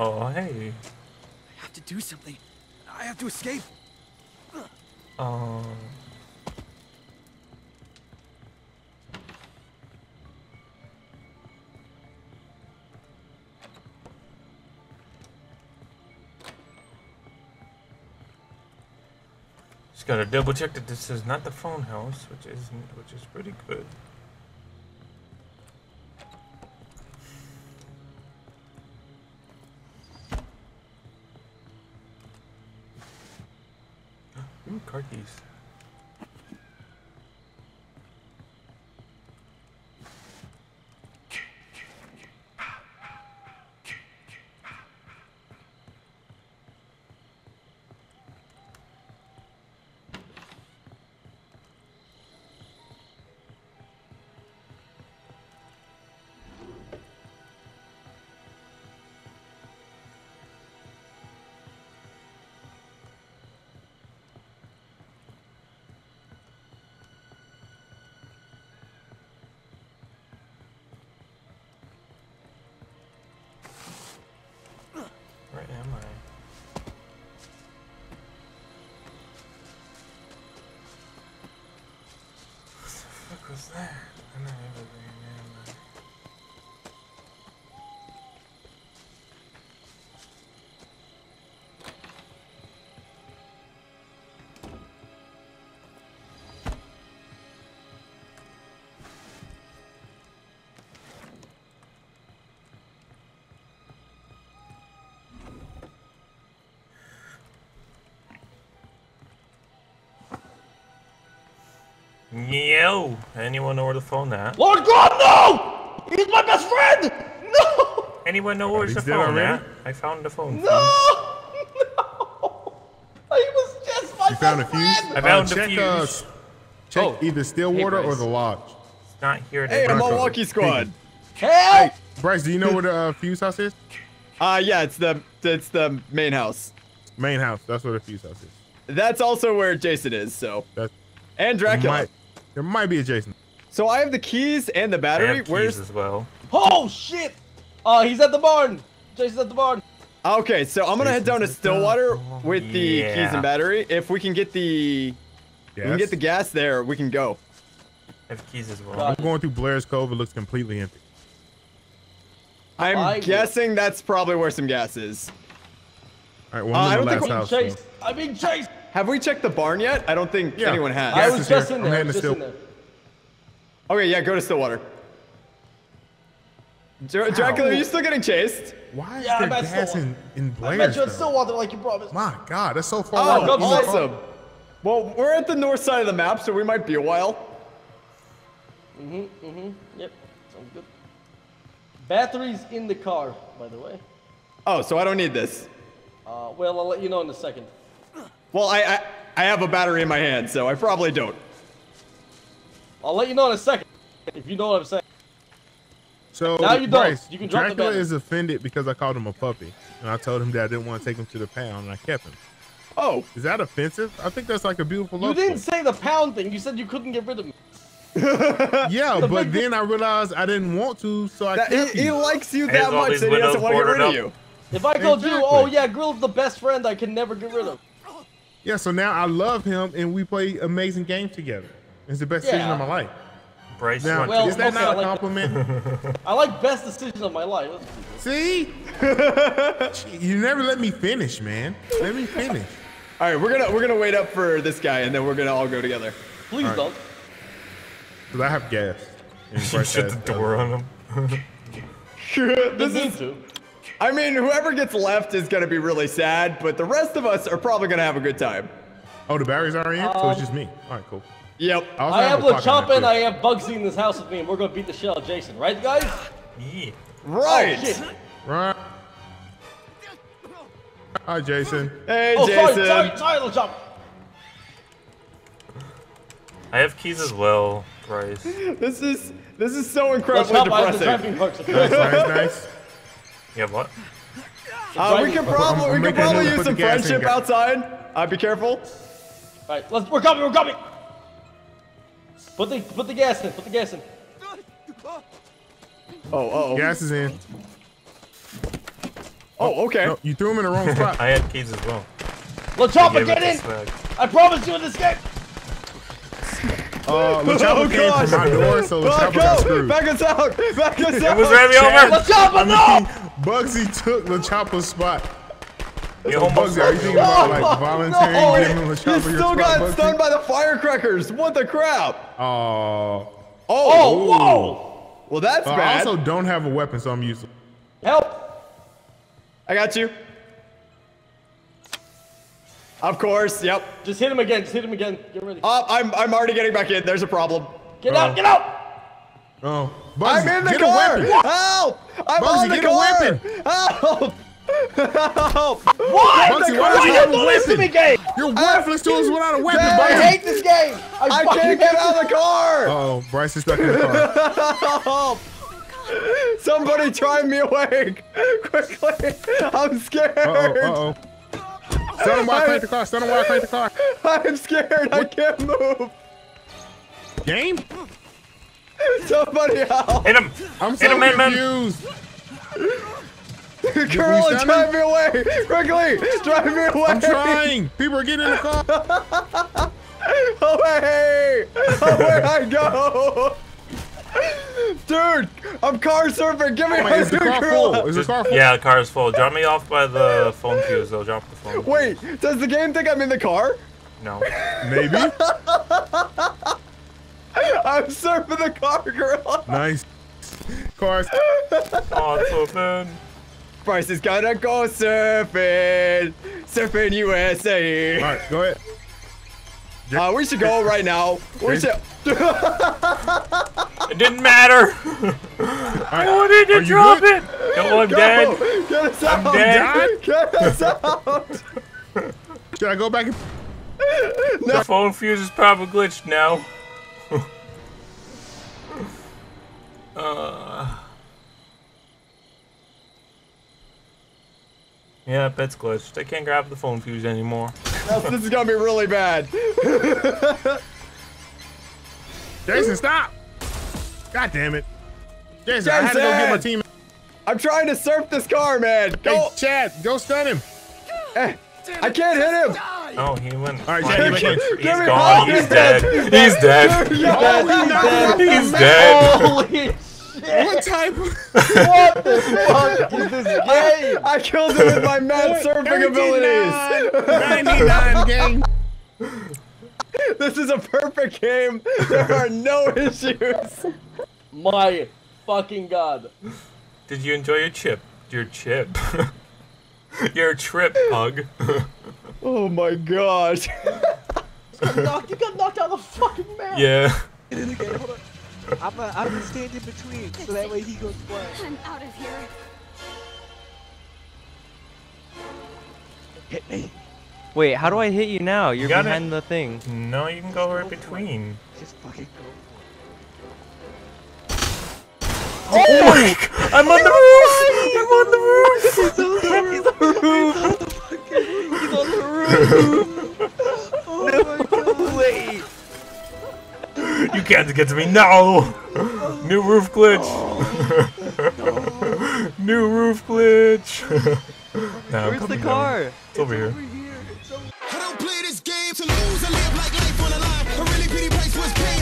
Oh, hey. I have to do something. I have to escape. Um. Just gotta double check that this is not the phone house, which isn't, which is pretty good. Car keys. Was that? I'm not everything, man. Yo! Anyone know where the phone at? Lord God, no! He's my best friend! No! Anyone know where's he's the dead phone already? at? I found the phone. No! No! He was just my You found a fuse? friend! I found uh, a check, Uh, fuse. check Oh. either Stillwater or the lodge. It's not here Hey, today. I'm Marco. Milwaukee squad. Help! Bryce, do you know where the uh, fuse house is? Uh, yeah, it's the it's the main house. Main house. That's where the fuse house is. That's also where Jason is. So That's and Dracula. might, there might be a Jason. So I have the keys and the I battery. have keys Where's? as well. Oh shit! Uh, he's at the barn. Jason's at the barn. Okay, so I'm gonna head down to Jason's the Stillwater barn. with the keys and battery. If we can get the we can get the gas there, we can go. I have keys as well. I'm going through Blair's Cove. It looks completely empty. I'm I- guessing that's probably where some gas is. All right, well, Uh, I I'm in don't the think house. Chased. I'm being chased. Have we checked the barn yet? I don't think Yeah. anyone has. I was is just in I'm there. I was to just in there. Okay, yeah, go to Stillwater. Dra- Dracula, are you still getting chased? Why is Yeah, there I'm gas Stillwater. in, in I Blair's? met you at? Stillwater like you promised. My God, that's so far. Oh, away. come awesome. Well, we're at the north side of the map, so we might be a while. Mhm, mhm. Yep, sounds good. Batteries in the car, by the way. Oh, so I don't need this. Uh, well, I'll let you know in a second. Well, I, I I have a battery in my hand, so I probably don't. I'll let you know in a second. If you know what I'm saying. So Now you don't. You can drop the Dracula is offended because I called him a puppy, and I told him that I didn't want to take him to the pound, and I kept him. Oh, Is that offensive? I think that's like a beautiful You didn't say the pound thing. You said you couldn't get rid of me. Yeah, the but then I realized I didn't want to, so I that, kept he, he likes you that much these that he doesn't want to get rid of you. If I told you, oh yeah, Grill's the best friend I can never get rid of. Yeah, so now I love him, and we play amazing games together. It's the best decision of my life. Bryce, you Now, Well, is that okay, not I a like compliment? I like best decision of my life. See? you never let me finish, man. Let me finish. All right, we're gonna we're gonna wait up for this guy, and then we're gonna all go together. Please All right. don't. Because I have gas. And you shut the door on him? Didn't this is. to. I mean, whoever gets left is gonna be really sad, but the rest of us are probably gonna have a good time. Oh, the batteries are in, so it's just me. All right, cool. Yep. also I have a pocket and. I have Bugsy in this house with me, and we're gonna beat the shit out of Jason, right, guys? Yeah. Right. Oh, shit. Right. Hi, Jason. Hey, Oh, Jason. sorry, sorry, sorry, LeChomp. I have keys as well, Bryce. This is this is so incredibly LeChomp, I have the depressing. driving perks. Nice, nice, nice. Yeah, what? Uh, we can probably we can probably use some the gas in, friendship guys. outside. Uh, be careful. Alright, let's we're coming, we're coming! Put the put the gas in, put the gas in. Oh, oh. Gas is in. Oh, okay. No, you threw him in the wrong spot. I had keys as well. Let's hop Gave and it get in! I promise you in this game! Uh, LaChoppa Oh, came gosh. from my door, so Oh, LaChoppa got go! screwed. Back us out! Back us out! It was Randy over. Let's hop I and no! Mean, Bugsy took LaChoppa's spot. You So almost Bugsy, are you thinking about like No, volunteering no. giving You LaChoppa your still got Bugsy? stunned by the firecrackers. What the crap? Oh. Oh, Oh, whoa! Well, that's Uh, I also don't have a weapon, so I'm useless. Help! I got you. Of course. Yep. Just hit him again, just hit him again. Get ready. Uh, I'm I'm already getting back in. There's a problem. Get out, get out! Oh. Bugsy, I'm in the get car. a weapon. Help! I'm Bugsy, on the get a car. weapon. Help! Help! What? Bugsy, why don't you have a weapon? me, game? You're worthless to us without a weapon, Dang. I hate this game! I, I can't get out of the car. Uh-oh, Bryce is stuck in the car. Help! Somebody try me awake! Quickly! I'm scared! Uh-oh, uh-oh. Stun him while I crank the car. Stun him while I crank the car. I'm scared! I can't move! Game? Somebody help! Hit him. I'm Hit so him, man, man. confused. Girl, stun drive him? me away! Quickly! Drive me away! I'm trying. People are getting in the car. Away! Away I go! Dude! I'm car surfing! Give me Wait, my is the car girl! full? Is the car full? Yeah, the car is full. Drop me off by the phone fuse. They'll drop the phone. Wait, does the game think I'm in the car? No. Maybe. I'm surfing the car, girl! Nice. Cars. Oh, it's. Bryce is gonna go surfing! Surfing USA! All right, go ahead. Uh, we should go right now. We should. It didn't matter. I wanted to you drop good? it. No, I'm Go! dead. Get us out! dead. Get us out! Should I go back and... The phone fuse is probably glitched now. Yeah, it's glitched. I can't grab the phone fuse anymore. this is gonna be really bad. Jason, stop. God damn it. Jason, I had to go get my team. I'm trying to surf this car, man. Hey, Go! Chad, go stun him. Eh, I can't hit him. Oh, he went. All right, flying. Chad, get back in. He's Give me gone. help. He's dead. He's dead. Yeah. He's dead. Holy shit! What type of... What the fuck is this game? I killed him with my mad surfing abilities. 99 game. This is a perfect game. There are no issues. My fucking god. Did you enjoy your chip? Your chip. your trip, pug. Oh my gosh. Knocked, you got knocked out of the fucking map. yeah. Get in the game, hold on. I'm gonna, I'm gonna stand in between so that way he goes flash. I'm out of here. Hit me. Wait, how do I hit you now? You're got it. behind the thing. No, you can go right between. Just fucking go. Oh, oh my! God. I'm on the roof. I'm on the roof. He's on the roof! Oh can't get to me. No! New roof glitch! No. New roof glitch! no, Where's the down. car? It's, it's over, over, here. here. I don't play this game to lose. Live like life on line. A really pretty place was paid.